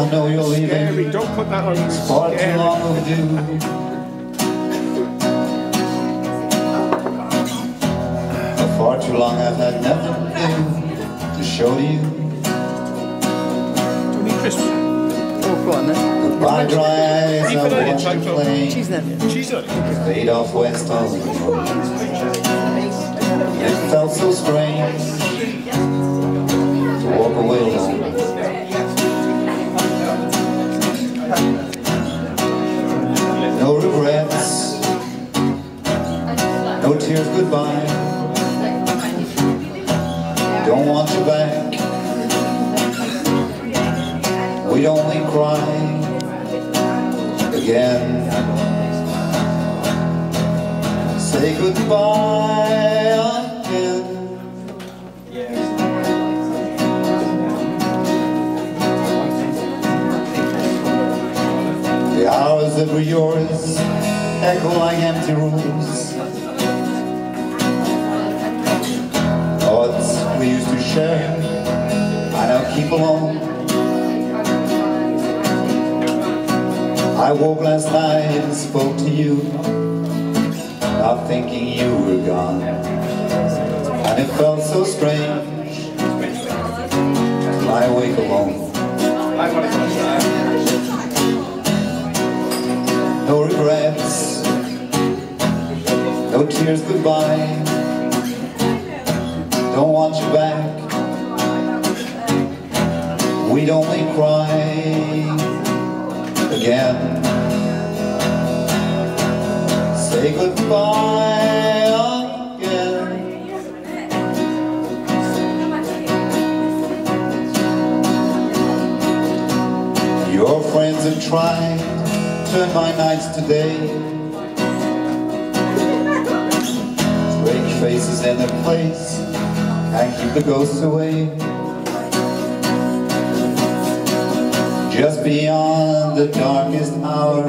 I know you're leaving. Scary. Don't put that on. It's far too long overdue. For far too long I've had nothing new to show to you. Don't need crisps. Oh, go on then. Goodbye, dry eyes, You I've put it in, watched you Toto. Um, play. Cheese then. Cheese on it. Fade off west of the road. It felt so strange regrets, no tears goodbye. Don't want you back. We'd only cry again. Say goodbye that were yours echo like empty rooms. Thoughts we used to share, I now keep alone. I woke last night and spoke to you, not thinking you were gone. And it felt so strange to lie awake alone. No regrets, no tears goodbye. Don't want you back. We'd only cry again. Say goodbye again. Your friends have tried turn my nights to day. Break faces in their place, can't keep the ghosts away. Just beyond the darkest hour,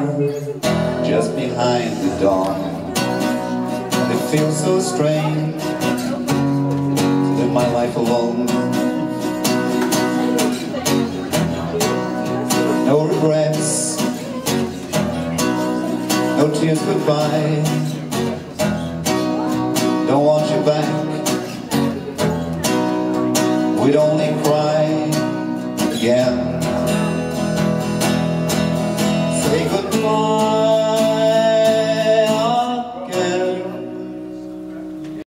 just behind the dawn. And it feels so strange to live my life alone. Tears